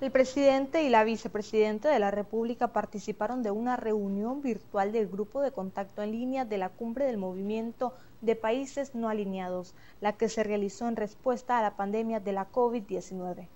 El presidente y la vicepresidenta de la República participaron de una reunión virtual del Grupo de Contacto en Línea de la Cumbre del Movimiento de Países No Alineados, la que se realizó en respuesta a la pandemia de la COVID-19.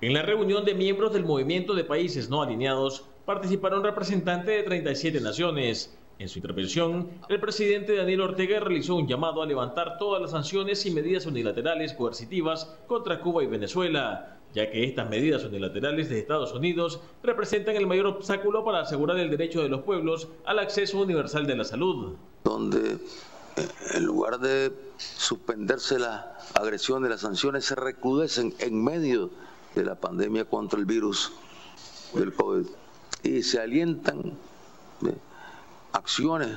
En la reunión de miembros del Movimiento de Países No Alineados participaron representantes de 37 naciones, en su intervención, el presidente Daniel Ortega realizó un llamado a levantar todas las sanciones y medidas unilaterales coercitivas contra Cuba y Venezuela, ya que estas medidas unilaterales de Estados Unidos representan el mayor obstáculo para asegurar el derecho de los pueblos al acceso universal de la salud. Donde eh, en lugar de suspenderse la agresión de las sanciones, se recrudecen en medio de la pandemia contra el virus del COVID y se alientan acciones,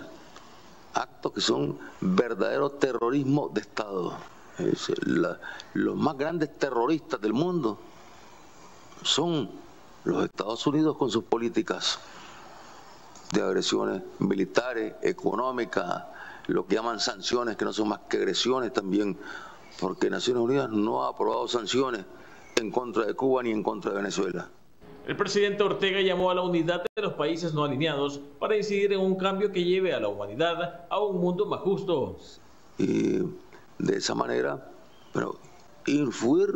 actos que son verdadero terrorismo de Estado. los más grandes terroristas del mundo son los Estados Unidos con sus políticas de agresiones militares, económicas, lo que llaman sanciones, que no son más que agresiones también, porque Naciones Unidas no ha aprobado sanciones en contra de Cuba ni en contra de Venezuela. El presidente Ortega llamó a la unidad de los países no alineados para incidir en un cambio que lleve a la humanidad a un mundo más justo. Y de esa manera, pero influir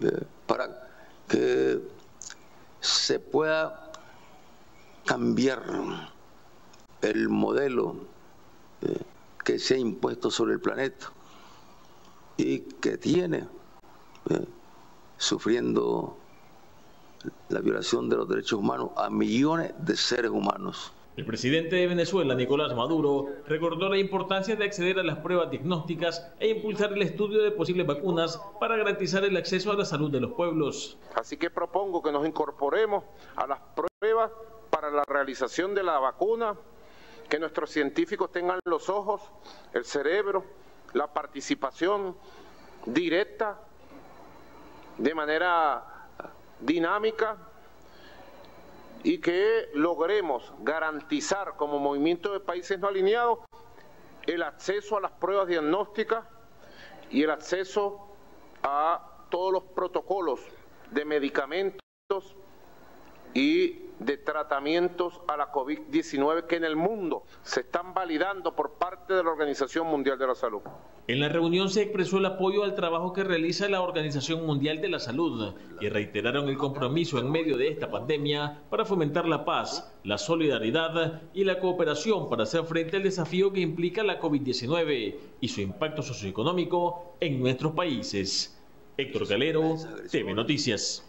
eh, para que se pueda cambiar el modelo eh, que se ha impuesto sobre el planeta y que tiene eh, sufriendo la violación de los derechos humanos a millones de seres humanos. El presidente de Venezuela, Nicolás Maduro, recordó la importancia de acceder a las pruebas diagnósticas e impulsar el estudio de posibles vacunas para garantizar el acceso a la salud de los pueblos. Así que propongo que nos incorporemos a las pruebas para la realización de la vacuna, que nuestros científicos tengan los ojos, el cerebro, la participación directa de manera dinámica y que logremos garantizar como movimiento de países no alineados el acceso a las pruebas diagnósticas y el acceso a todos los protocolos de medicamentos y de tratamientos a la COVID-19 que en el mundo se están validando por parte de la Organización Mundial de la Salud. En la reunión se expresó el apoyo al trabajo que realiza la Organización Mundial de la Salud y reiteraron el compromiso en medio de esta pandemia para fomentar la paz, la solidaridad y la cooperación para hacer frente al desafío que implica la COVID-19 y su impacto socioeconómico en nuestros países. Héctor Calero, TV Noticias.